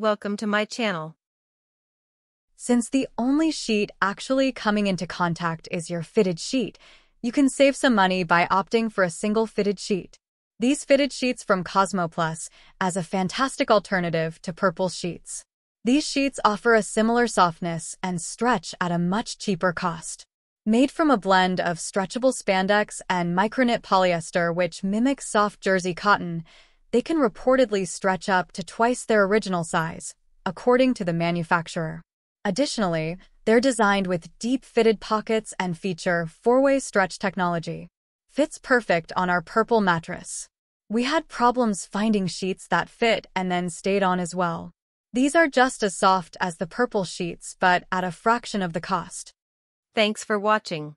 Welcome to my channel. Since the only sheet actually coming into contact is your fitted sheet, you can save some money by opting for a single fitted sheet. These fitted sheets from Cosmoplus as a fantastic alternative to purple sheets. These sheets offer a similar softness and stretch at a much cheaper cost. Made from a blend of stretchable spandex and microknit polyester which mimics soft jersey cotton, they can reportedly stretch up to twice their original size, according to the manufacturer. Additionally, they're designed with deep fitted pockets and feature four-way stretch technology. Fits perfect on our purple mattress. We had problems finding sheets that fit and then stayed on as well. These are just as soft as the purple sheets but at a fraction of the cost. Thanks for watching.